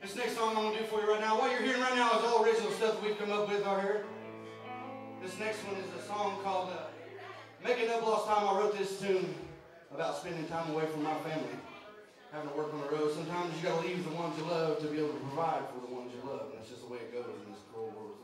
This next song I'm going to do for you right now, what you're hearing right now is all original stuff we've come up with out here. This next one is a song called uh, Making Up Lost Time. I wrote this tune about spending time away from my family, having to work on the road. Sometimes you got to leave the ones you love to be able to provide for the ones you love, and that's just the way it goes in this cruel world.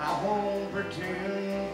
I won't pretend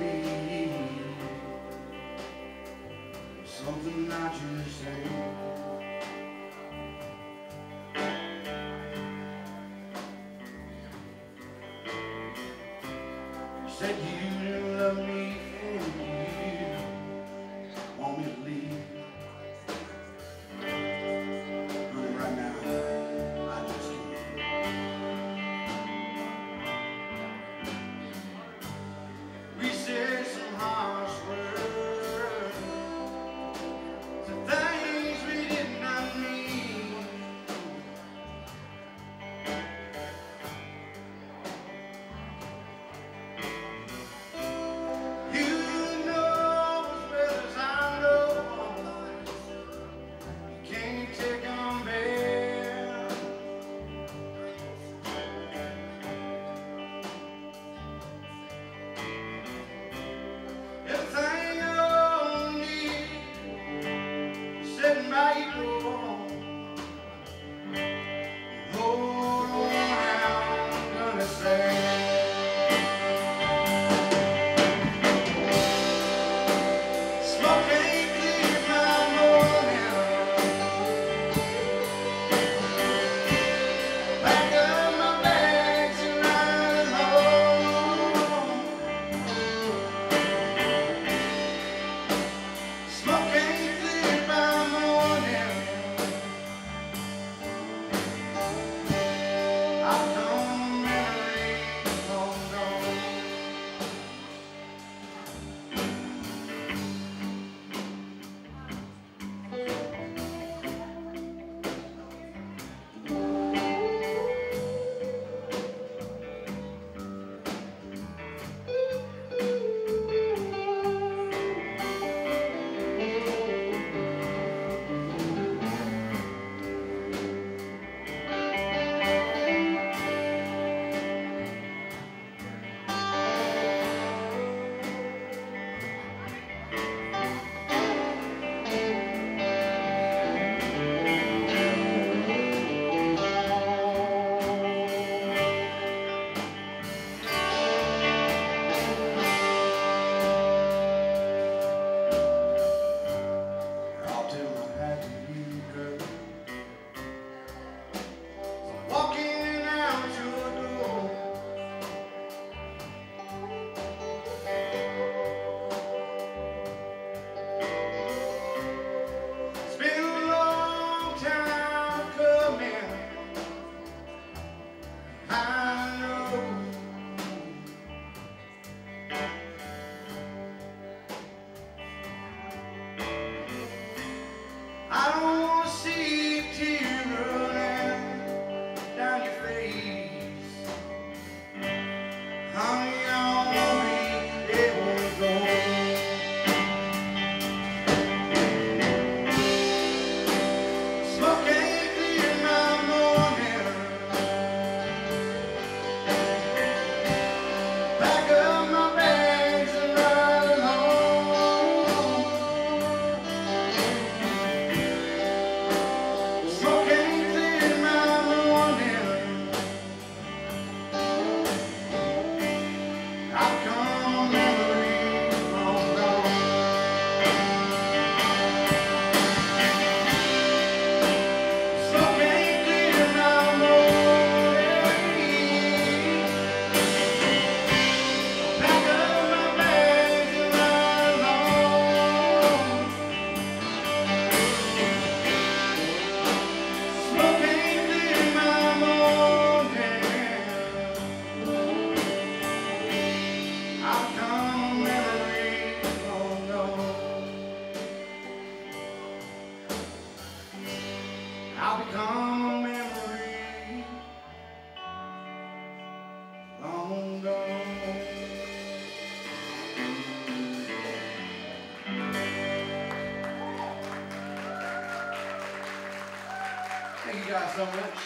so much.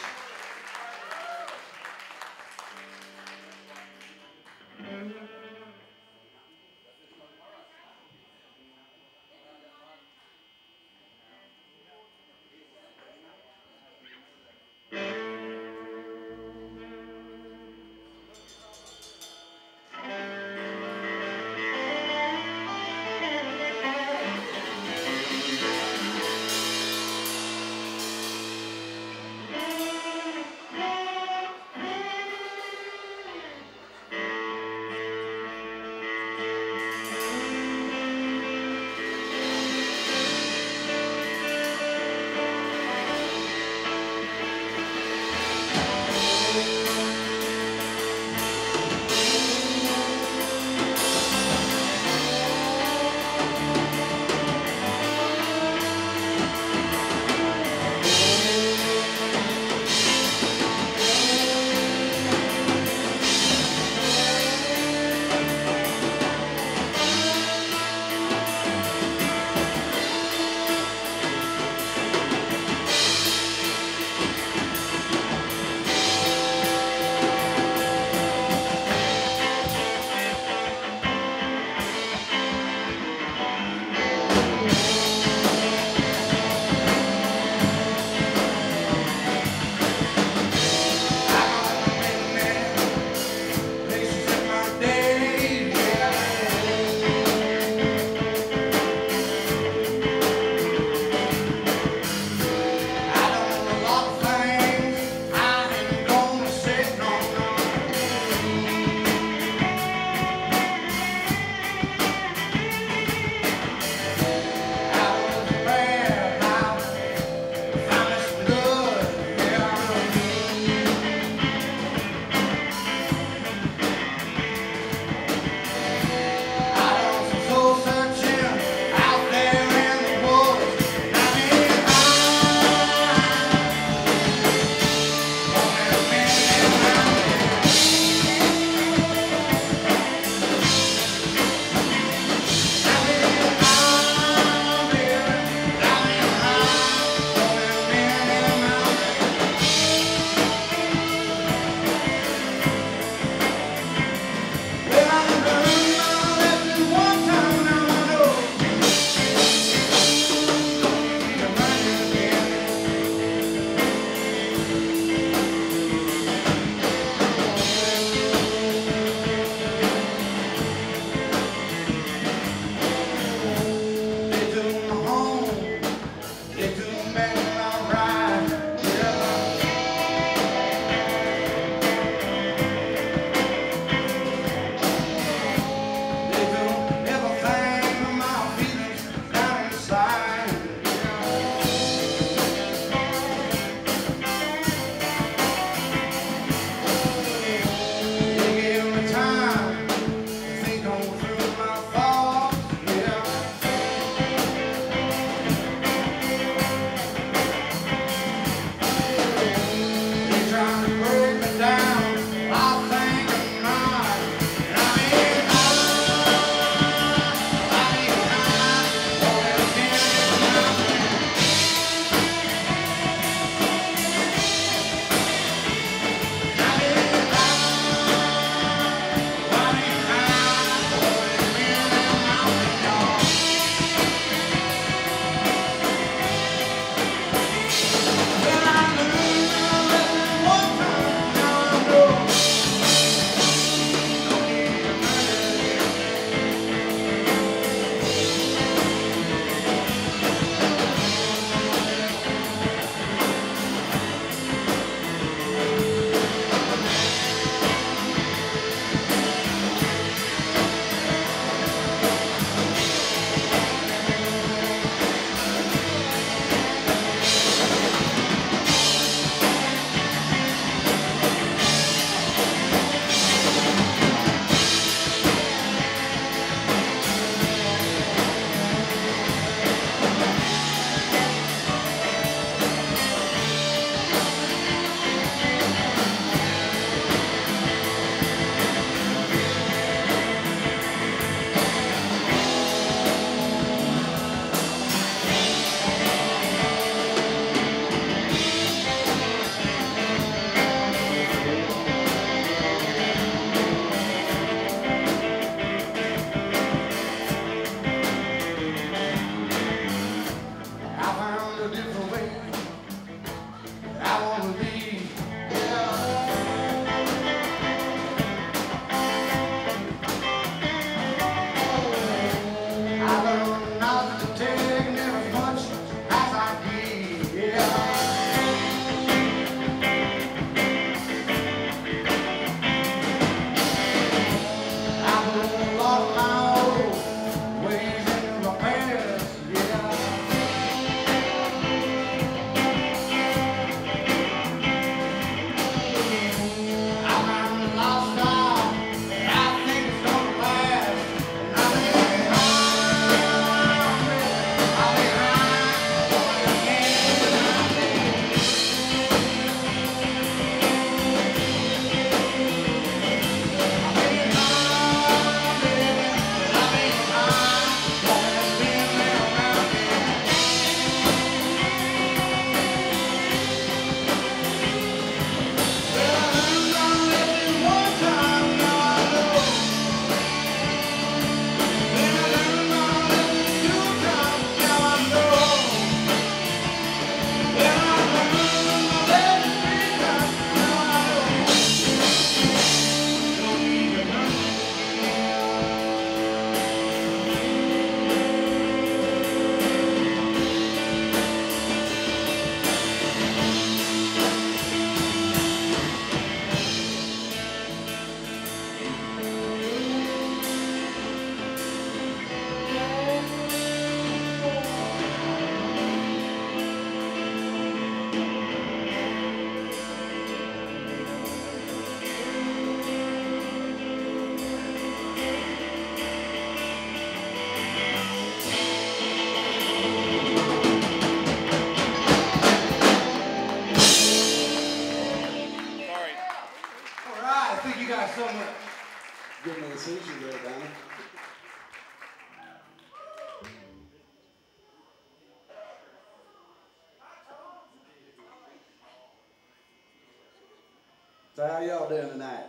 y'all doing tonight?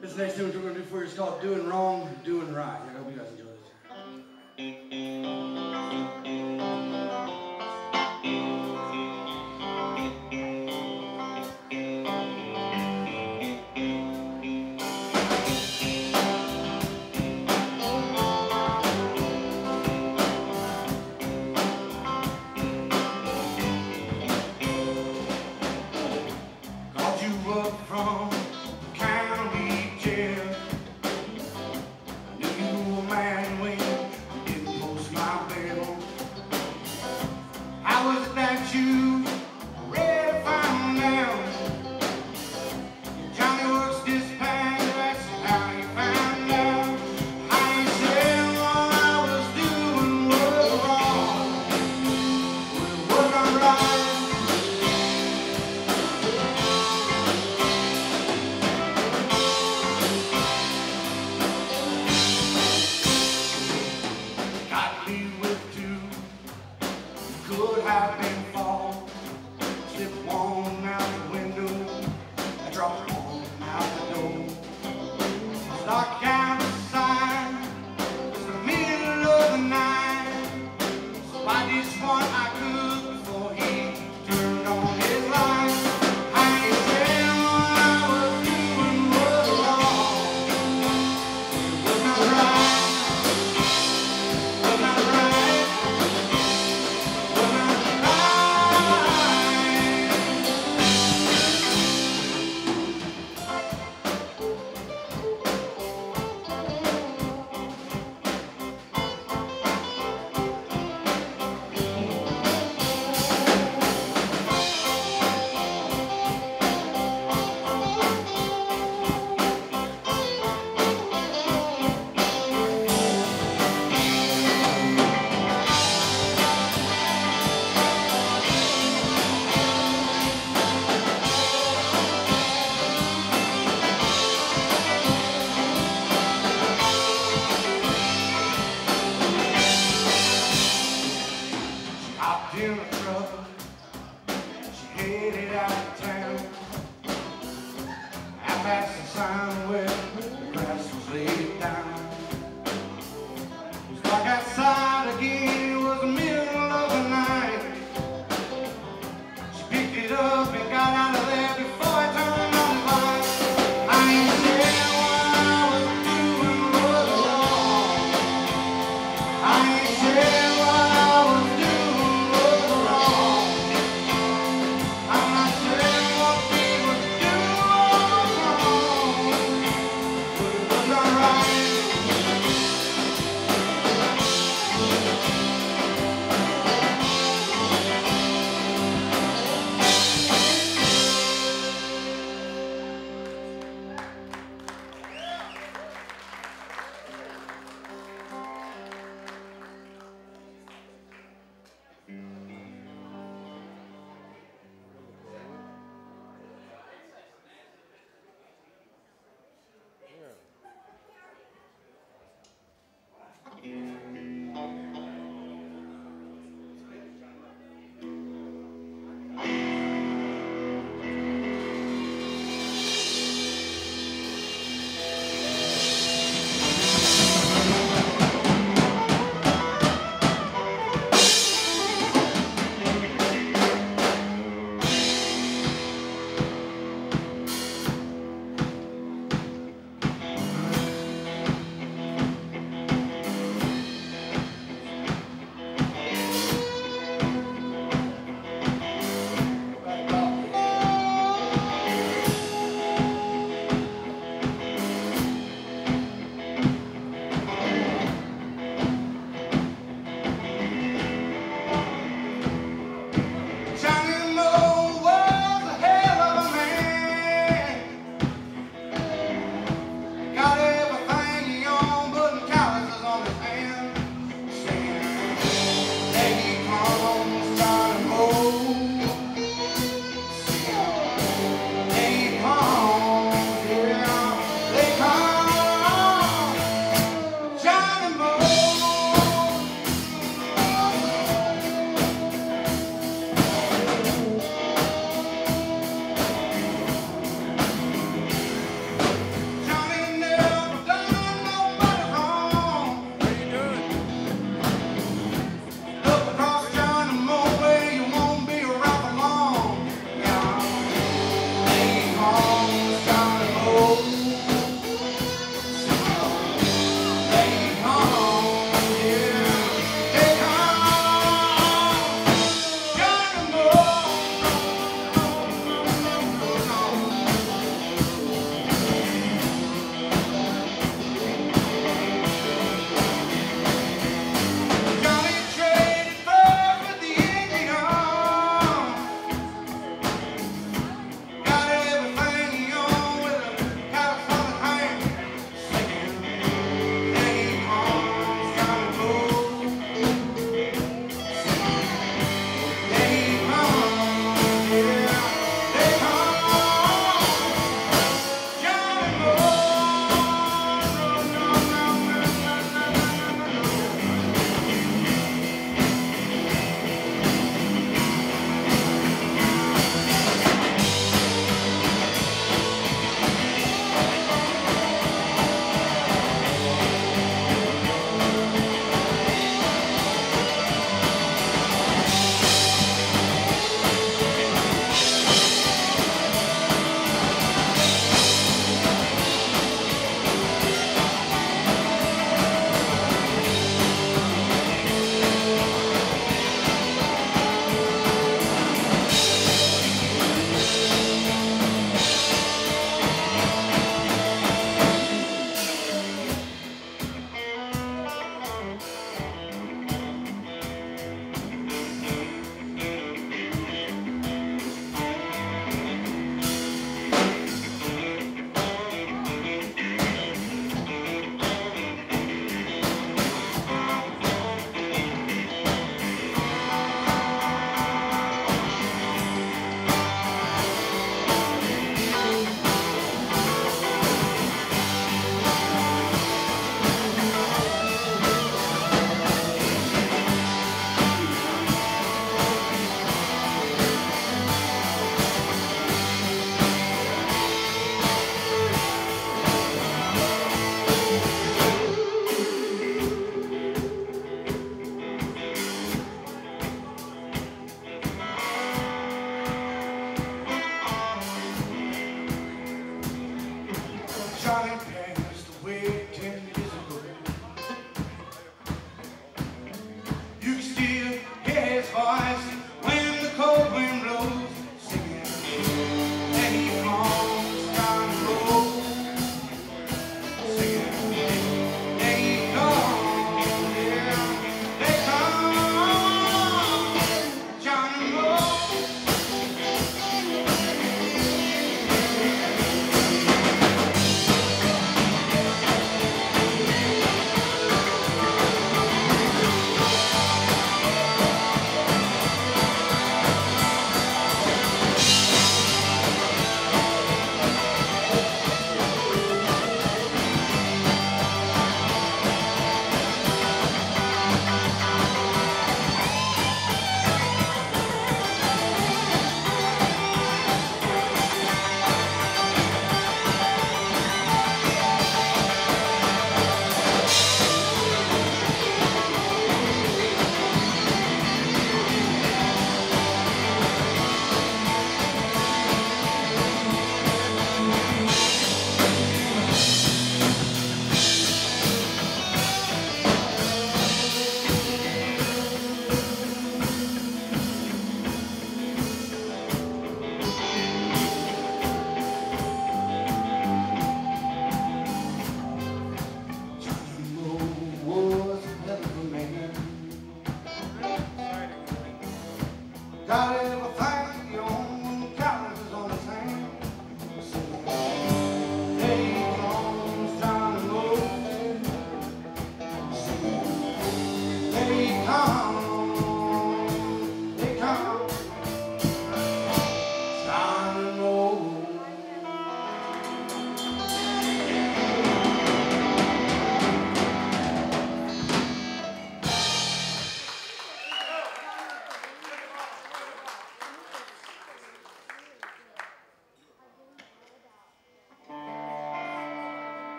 This next thing we're going to do for you is called doing wrong, doing right. I hope you guys enjoy this.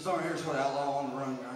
It's on here, it's what outlaw on the run guy.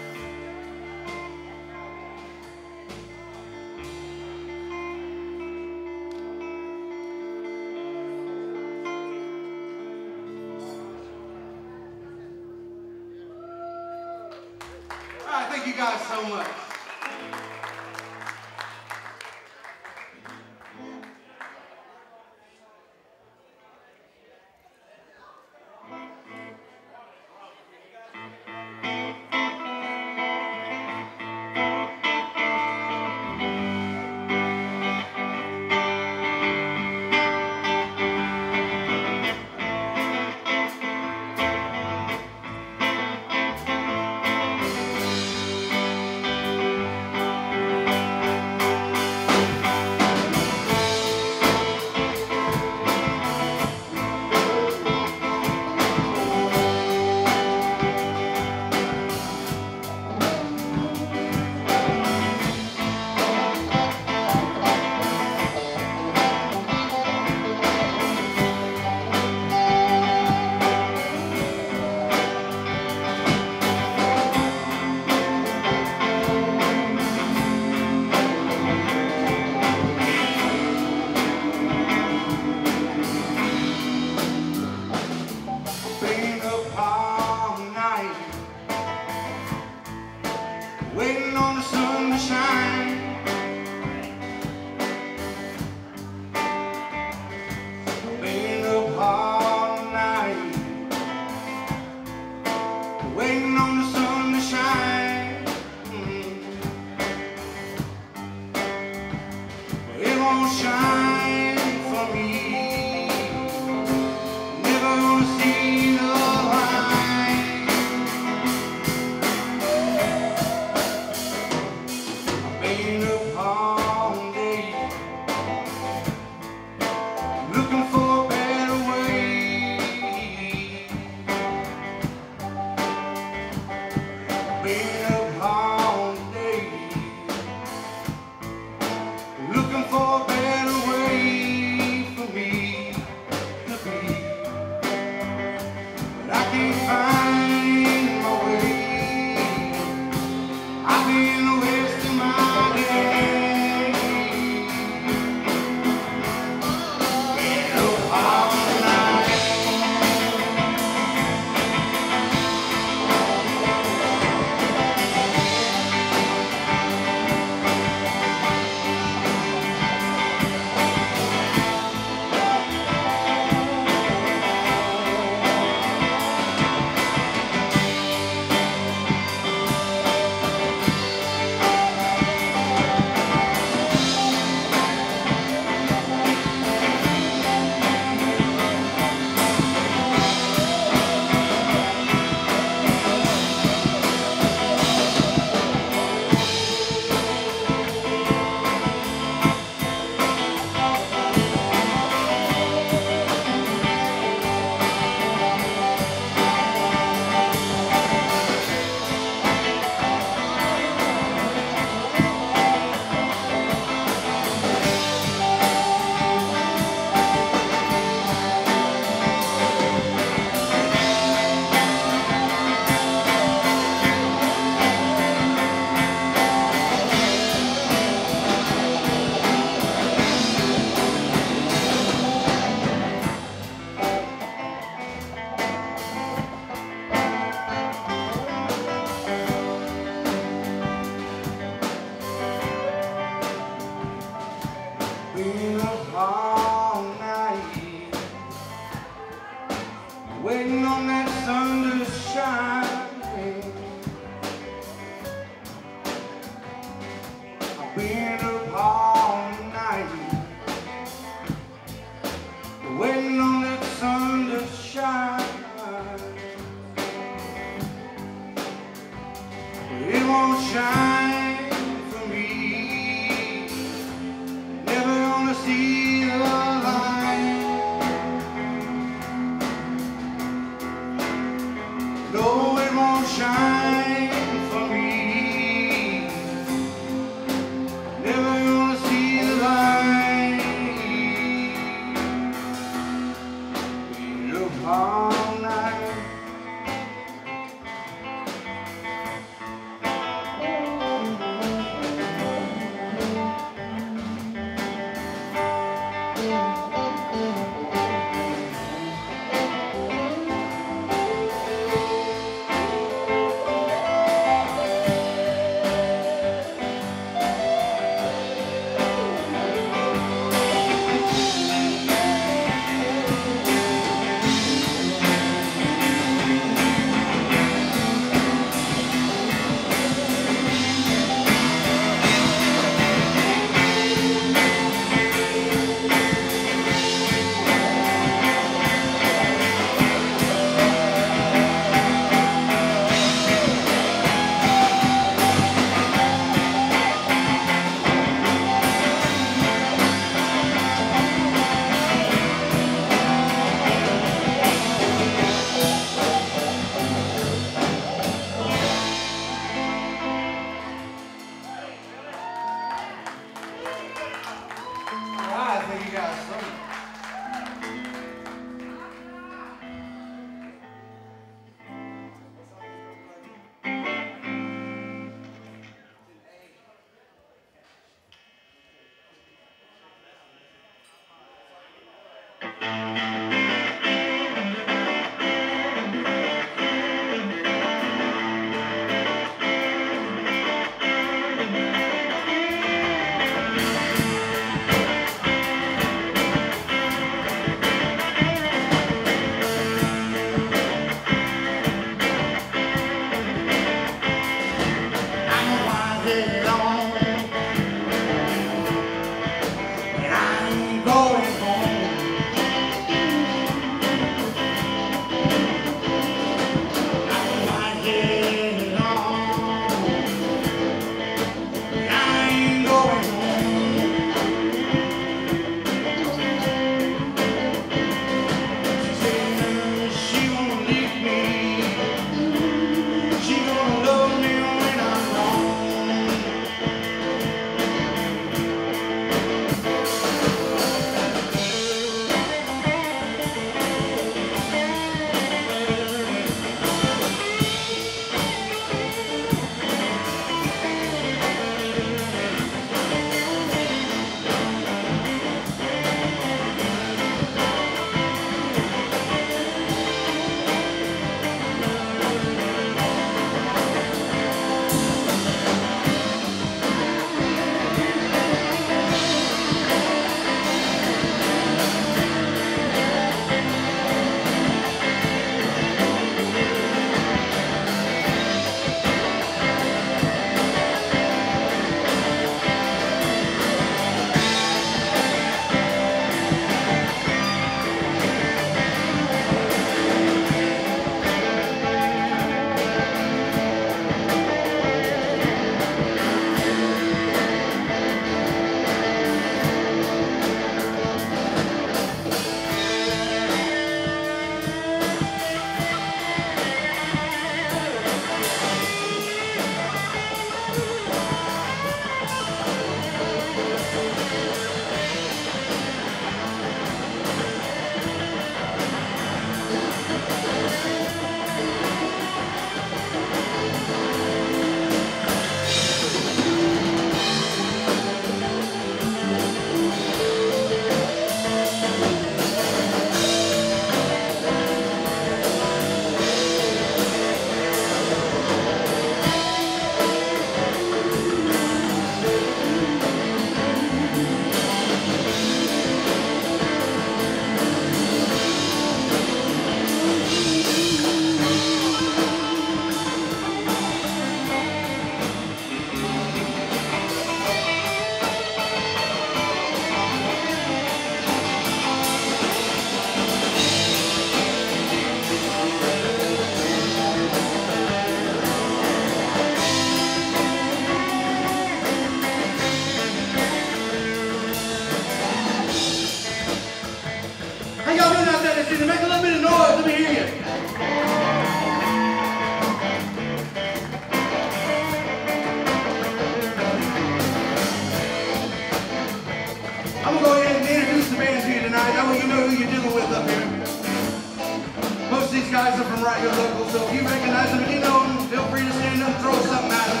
your local, so if you recognize them and you know them, feel free to stand up and throw something at them.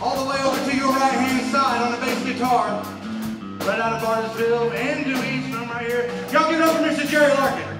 All the way over to your right-hand side on the bass guitar, right out of Bartlesville and due east from right here. Y'all give it up Mr. Jerry Larkin.